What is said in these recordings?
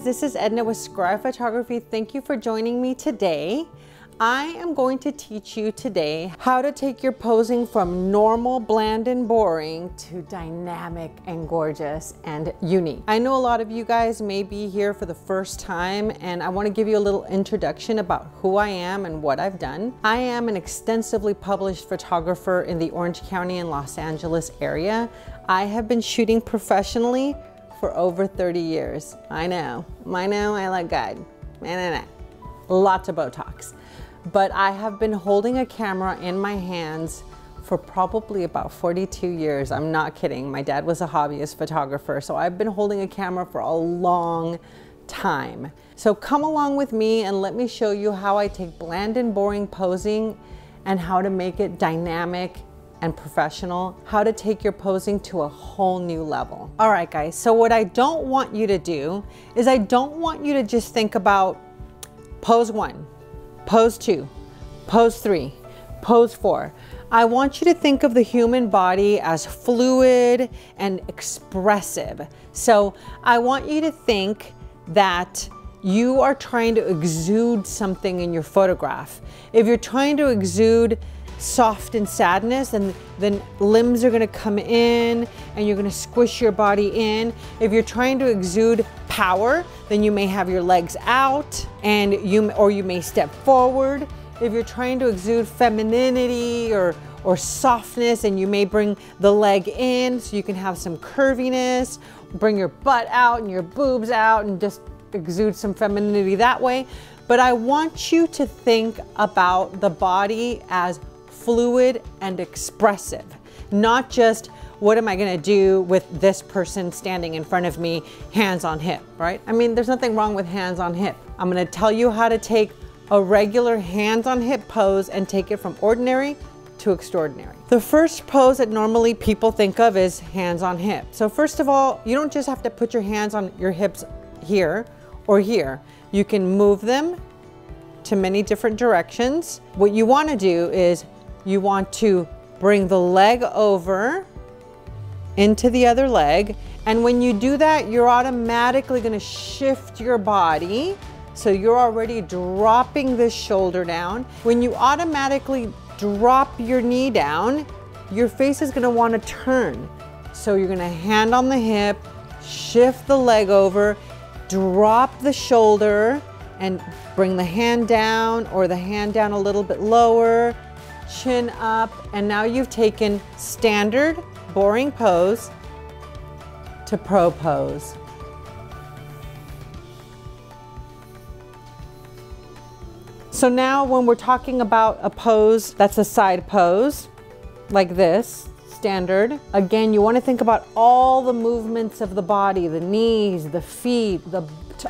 guys, this is Edna with Square Eye Photography. Thank you for joining me today. I am going to teach you today how to take your posing from normal, bland, and boring to dynamic and gorgeous and unique. I know a lot of you guys may be here for the first time and I want to give you a little introduction about who I am and what I've done. I am an extensively published photographer in the Orange County and Los Angeles area. I have been shooting professionally for over 30 years. I know, I know I look good. Nah, nah, nah. Lots of Botox but I have been holding a camera in my hands for probably about 42 years. I'm not kidding. My dad was a hobbyist photographer, so I've been holding a camera for a long time. So come along with me and let me show you how I take bland and boring posing and how to make it dynamic and professional, how to take your posing to a whole new level. All right, guys, so what I don't want you to do is I don't want you to just think about pose one, Pose two, pose three, pose four. I want you to think of the human body as fluid and expressive. So I want you to think that you are trying to exude something in your photograph. If you're trying to exude soft and sadness and then limbs are gonna come in and you're gonna squish your body in. If you're trying to exude power, then you may have your legs out and you or you may step forward. If you're trying to exude femininity or or softness and you may bring the leg in so you can have some curviness, bring your butt out and your boobs out and just exude some femininity that way. But I want you to think about the body as fluid and expressive, not just what am I gonna do with this person standing in front of me, hands on hip, right? I mean, there's nothing wrong with hands on hip. I'm gonna tell you how to take a regular hands on hip pose and take it from ordinary to extraordinary. The first pose that normally people think of is hands on hip. So first of all, you don't just have to put your hands on your hips here or here. You can move them to many different directions. What you wanna do is you want to bring the leg over into the other leg. And when you do that, you're automatically gonna shift your body. So you're already dropping the shoulder down. When you automatically drop your knee down, your face is gonna wanna turn. So you're gonna hand on the hip, shift the leg over, drop the shoulder, and bring the hand down or the hand down a little bit lower, chin up, and now you've taken standard boring pose to pro pose. So now when we're talking about a pose that's a side pose, like this, standard. Again, you wanna think about all the movements of the body, the knees, the feet, the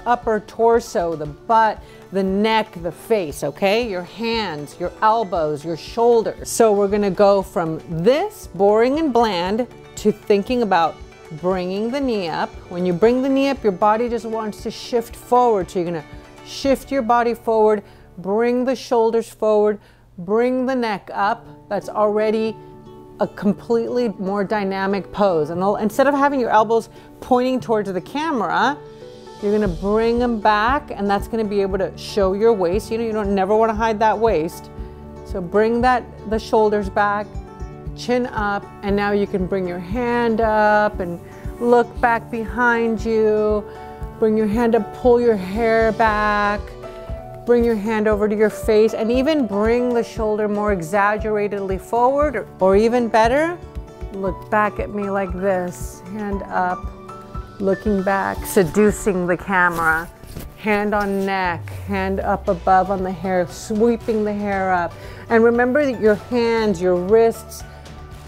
upper torso, the butt, the neck, the face, okay? Your hands, your elbows, your shoulders. So we're gonna go from this boring and bland to thinking about bringing the knee up. When you bring the knee up, your body just wants to shift forward. So you're gonna shift your body forward, bring the shoulders forward, bring the neck up. That's already a completely more dynamic pose. And instead of having your elbows pointing towards the camera, you're gonna bring them back and that's gonna be able to show your waist. You know, you don't never wanna hide that waist. So bring that, the shoulders back, chin up, and now you can bring your hand up and look back behind you. Bring your hand up, pull your hair back. Bring your hand over to your face and even bring the shoulder more exaggeratedly forward or, or even better, look back at me like this, hand up looking back, seducing the camera. Hand on neck, hand up above on the hair, sweeping the hair up. And remember that your hands, your wrists,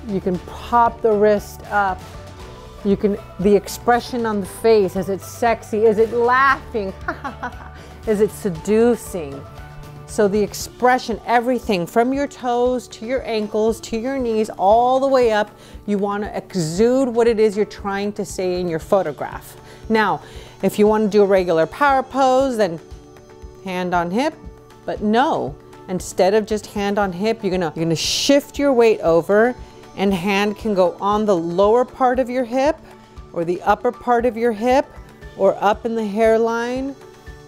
you can pop the wrist up. You can, the expression on the face, is it sexy? Is it laughing? is it seducing? So the expression, everything from your toes to your ankles to your knees, all the way up, you wanna exude what it is you're trying to say in your photograph. Now, if you wanna do a regular power pose, then hand on hip, but no, instead of just hand on hip, you're gonna, you're gonna shift your weight over and hand can go on the lower part of your hip or the upper part of your hip or up in the hairline.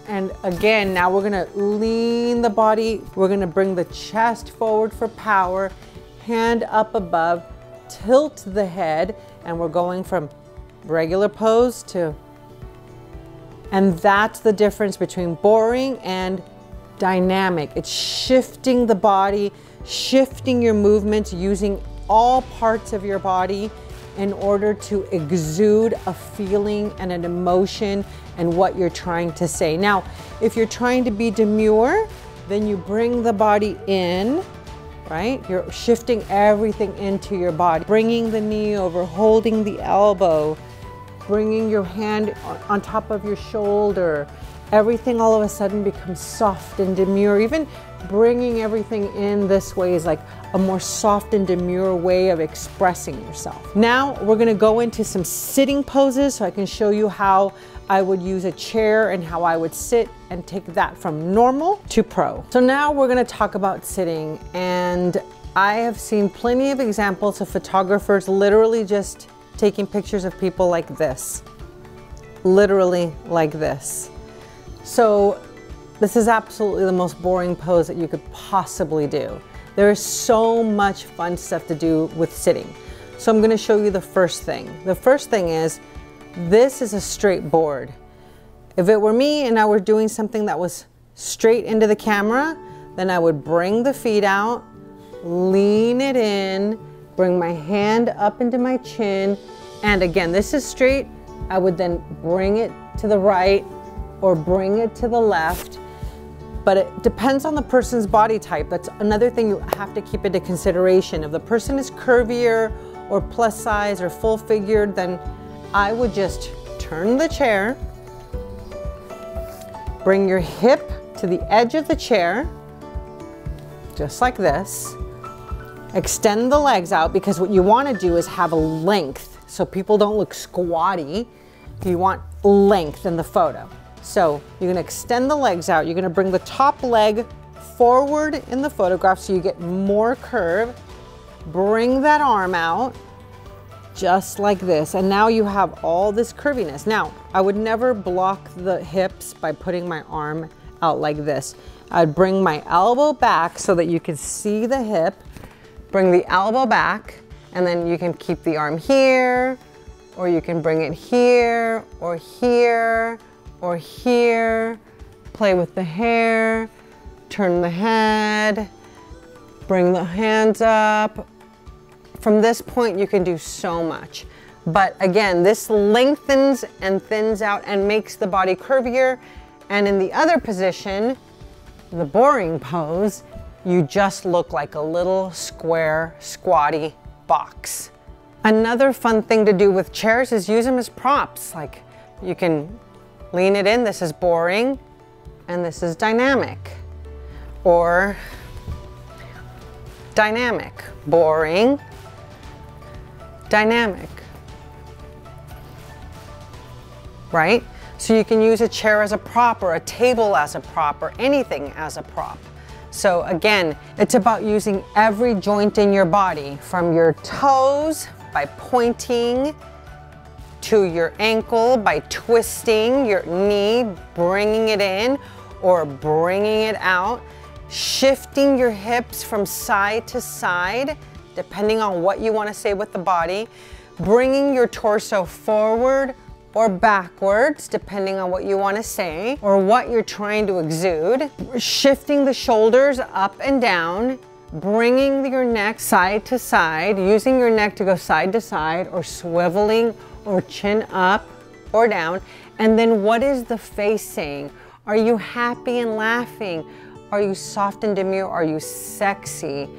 And again, now we're gonna lean the body. We're gonna bring the chest forward for power, hand up above, tilt the head, and we're going from regular pose to, and that's the difference between boring and dynamic. It's shifting the body, shifting your movements using all parts of your body in order to exude a feeling and an emotion and what you're trying to say. Now, if you're trying to be demure, then you bring the body in, right? You're shifting everything into your body, bringing the knee over, holding the elbow, bringing your hand on top of your shoulder. Everything all of a sudden becomes soft and demure. Even bringing everything in this way is like a more soft and demure way of expressing yourself. Now we're gonna go into some sitting poses so I can show you how I would use a chair and how I would sit and take that from normal to pro. So now we're gonna talk about sitting and I have seen plenty of examples of photographers literally just taking pictures of people like this. Literally like this. So this is absolutely the most boring pose that you could possibly do. There is so much fun stuff to do with sitting. So I'm gonna show you the first thing. The first thing is, this is a straight board. If it were me and I were doing something that was straight into the camera, then I would bring the feet out, lean it in, bring my hand up into my chin, and again, this is straight. I would then bring it to the right or bring it to the left, but it depends on the person's body type. That's another thing you have to keep into consideration. If the person is curvier or plus size or full figured, then I would just turn the chair, bring your hip to the edge of the chair, just like this. Extend the legs out because what you want to do is have a length so people don't look squatty. You want length in the photo. So you're gonna extend the legs out. You're gonna bring the top leg forward in the photograph so you get more curve. Bring that arm out just like this. And now you have all this curviness. Now, I would never block the hips by putting my arm out like this. I'd bring my elbow back so that you can see the hip. Bring the elbow back and then you can keep the arm here or you can bring it here or here or here. Play with the hair, turn the head, bring the hands up, from this point, you can do so much. But again, this lengthens and thins out and makes the body curvier. And in the other position, the boring pose, you just look like a little square, squatty box. Another fun thing to do with chairs is use them as props. Like you can lean it in, this is boring, and this is dynamic. Or dynamic, boring, dynamic, right? So you can use a chair as a prop or a table as a prop or anything as a prop. So again, it's about using every joint in your body from your toes by pointing to your ankle by twisting your knee, bringing it in or bringing it out, shifting your hips from side to side depending on what you want to say with the body, bringing your torso forward or backwards, depending on what you want to say or what you're trying to exude, shifting the shoulders up and down, bringing your neck side to side, using your neck to go side to side or swiveling or chin up or down. And then what is the face saying? Are you happy and laughing? Are you soft and demure? Are you sexy?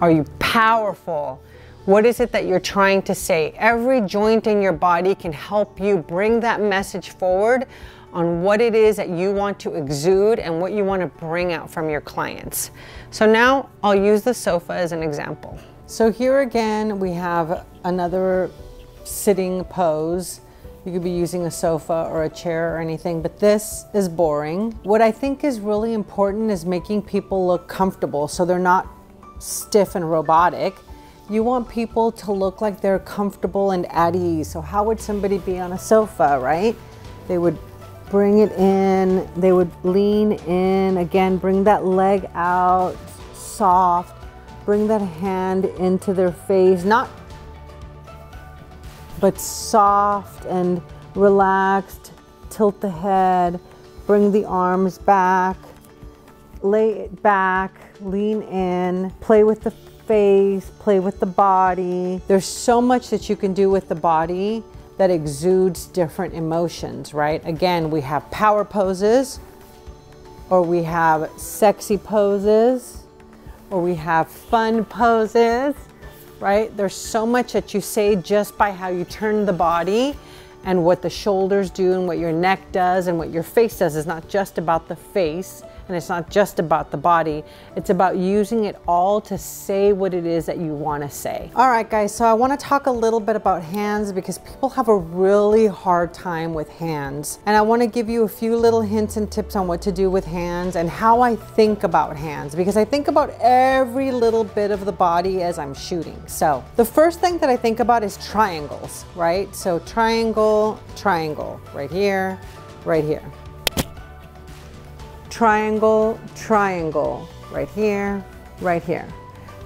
Are you powerful? What is it that you're trying to say? Every joint in your body can help you bring that message forward on what it is that you want to exude and what you want to bring out from your clients. So now I'll use the sofa as an example. So here again, we have another sitting pose. You could be using a sofa or a chair or anything, but this is boring. What I think is really important is making people look comfortable so they're not stiff and robotic. You want people to look like they're comfortable and at ease. So how would somebody be on a sofa, right? They would bring it in, they would lean in, again, bring that leg out, soft, bring that hand into their face, not, but soft and relaxed, tilt the head, bring the arms back, lay it back, lean in, play with the face, play with the body. There's so much that you can do with the body that exudes different emotions, right? Again, we have power poses, or we have sexy poses, or we have fun poses, right? There's so much that you say just by how you turn the body and what the shoulders do and what your neck does and what your face does is not just about the face and it's not just about the body. It's about using it all to say what it is that you want to say. All right, guys, so I want to talk a little bit about hands because people have a really hard time with hands. And I want to give you a few little hints and tips on what to do with hands and how I think about hands because I think about every little bit of the body as I'm shooting. So the first thing that I think about is triangles, right? So triangle, triangle, right here, right here triangle, triangle, right here, right here.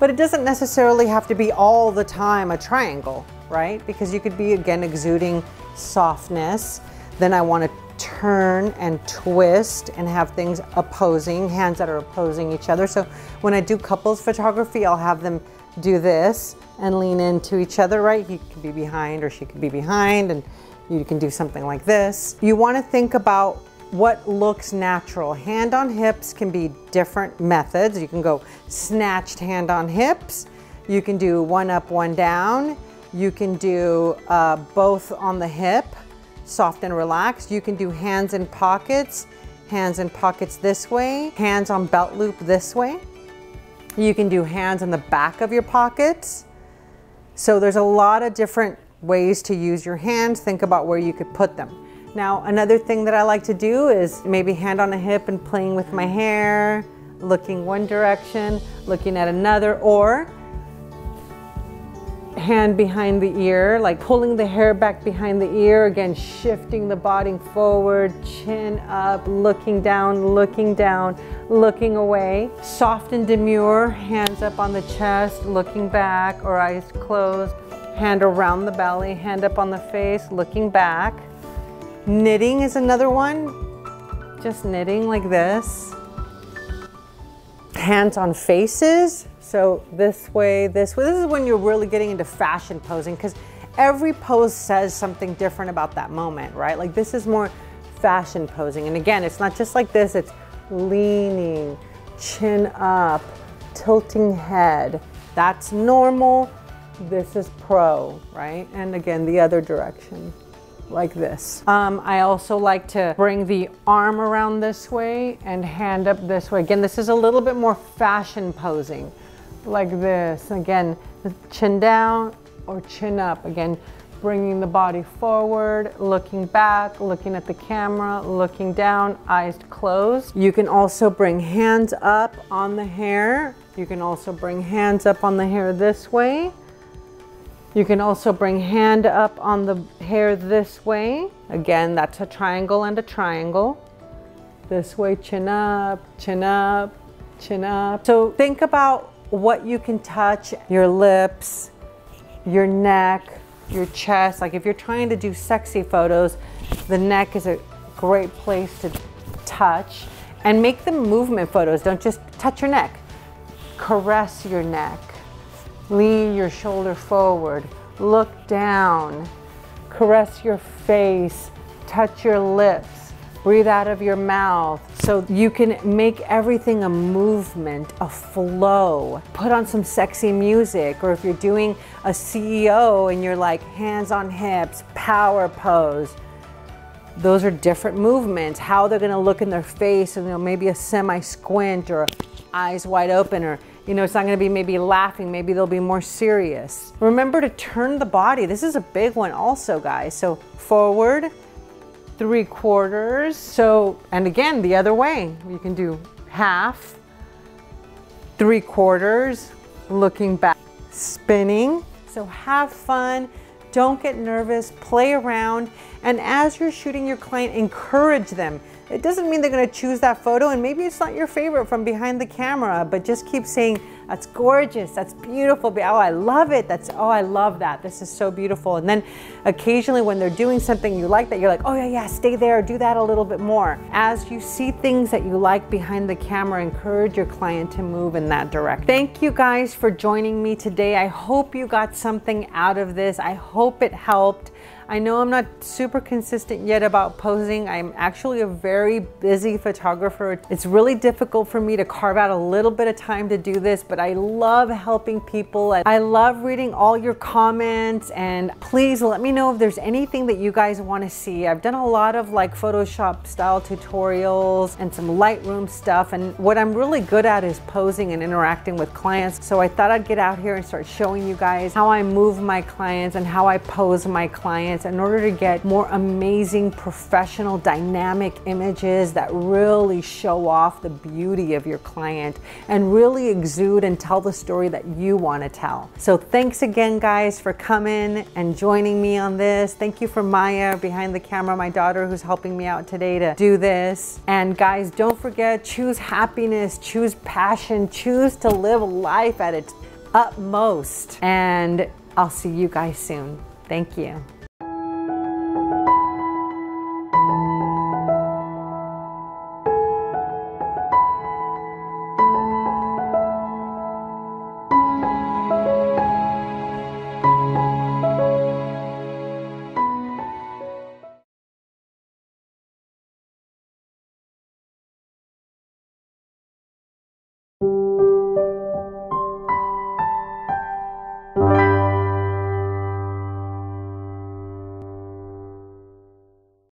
But it doesn't necessarily have to be all the time a triangle, right? Because you could be, again, exuding softness. Then I want to turn and twist and have things opposing, hands that are opposing each other. So when I do couples photography, I'll have them do this and lean into each other, right? He could be behind or she could be behind and you can do something like this. You want to think about what looks natural. Hand on hips can be different methods. You can go snatched hand on hips. You can do one up, one down. You can do uh, both on the hip, soft and relaxed. You can do hands in pockets, hands in pockets this way, hands on belt loop this way. You can do hands in the back of your pockets. So there's a lot of different ways to use your hands. Think about where you could put them. Now, another thing that I like to do is maybe hand on a hip and playing with my hair, looking one direction, looking at another, or hand behind the ear, like pulling the hair back behind the ear, again, shifting the body forward, chin up, looking down, looking down, looking away. Soft and demure, hands up on the chest, looking back or eyes closed, hand around the belly, hand up on the face, looking back. Knitting is another one. Just knitting like this. Hands on faces. So this way, this way. This is when you're really getting into fashion posing because every pose says something different about that moment, right? Like this is more fashion posing. And again, it's not just like this, it's leaning, chin up, tilting head. That's normal. This is pro, right? And again, the other direction like this. Um, I also like to bring the arm around this way and hand up this way. Again, this is a little bit more fashion posing, like this. Again, chin down or chin up. Again, bringing the body forward, looking back, looking at the camera, looking down, eyes closed. You can also bring hands up on the hair. You can also bring hands up on the hair this way. You can also bring hand up on the hair this way. Again, that's a triangle and a triangle. This way, chin up, chin up, chin up. So think about what you can touch, your lips, your neck, your chest. Like if you're trying to do sexy photos, the neck is a great place to touch and make them movement photos. Don't just touch your neck. Caress your neck Lean your shoulder forward. Look down. Caress your face. Touch your lips. Breathe out of your mouth. So you can make everything a movement, a flow. Put on some sexy music. Or if you're doing a CEO and you're like hands on hips, power pose, those are different movements. How they're gonna look in their face and you know, maybe a semi squint or eyes wide open or you know, it's not gonna be maybe laughing, maybe they'll be more serious. Remember to turn the body. This is a big one also, guys. So forward, three quarters. So, and again, the other way. You can do half, three quarters, looking back. spinning. So have fun. Don't get nervous, play around, and as you're shooting your client, encourage them. It doesn't mean they're gonna choose that photo and maybe it's not your favorite from behind the camera, but just keep saying, that's gorgeous, that's beautiful, oh, I love it, that's, oh, I love that, this is so beautiful. And then occasionally when they're doing something you like that, you're like, oh yeah, yeah, stay there, do that a little bit more. As you see things that you like behind the camera, encourage your client to move in that direction. Thank you guys for joining me today. I hope you got something out of this. I hope it helped. I know I'm not super consistent yet about posing. I'm actually a very busy photographer. It's really difficult for me to carve out a little bit of time to do this, but I love helping people. I love reading all your comments and please let me know if there's anything that you guys want to see. I've done a lot of like Photoshop style tutorials and some Lightroom stuff and what I'm really good at is posing and interacting with clients. So I thought I'd get out here and start showing you guys how I move my clients and how I pose my clients in order to get more amazing, professional, dynamic images that really show off the beauty of your client and really exude and tell the story that you want to tell. So thanks again, guys, for coming and joining me on this. Thank you for Maya behind the camera, my daughter who's helping me out today to do this. And guys, don't forget, choose happiness, choose passion, choose to live life at its utmost. And I'll see you guys soon. Thank you.